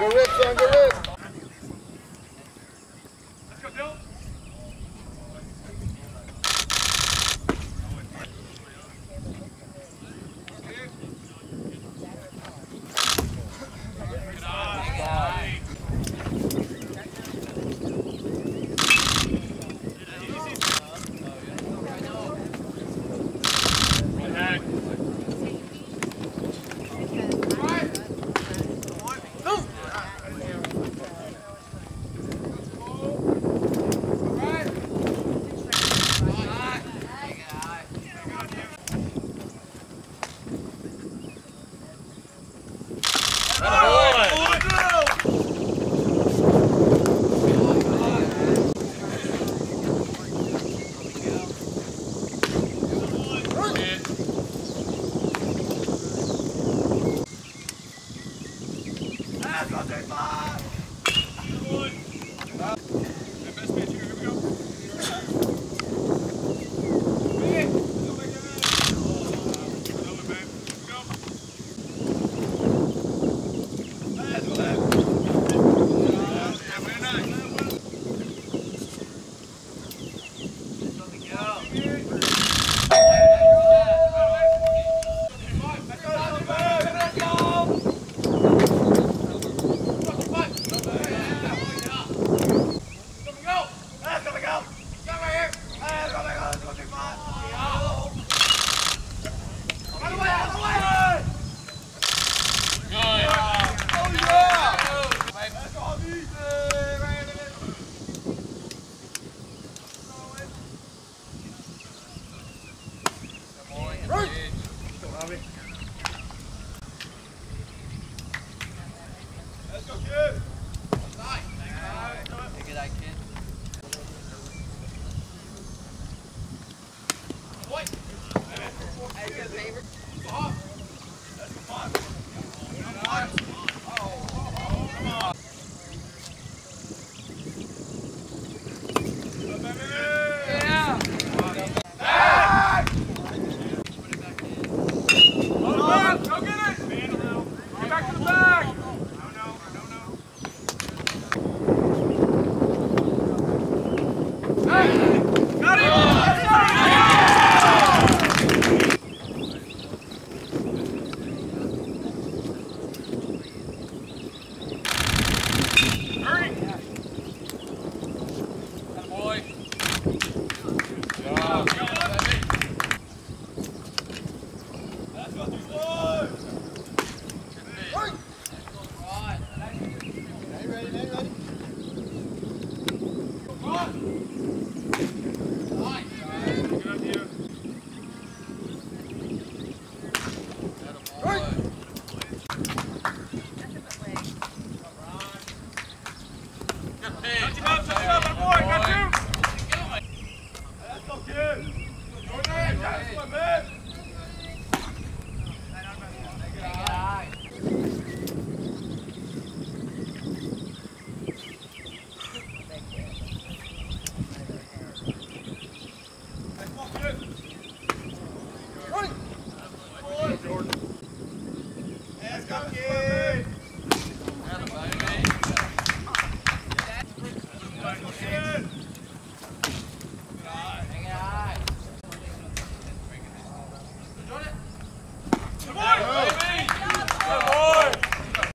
Good rips, son. Good rips. Let's go, kid. Yeah.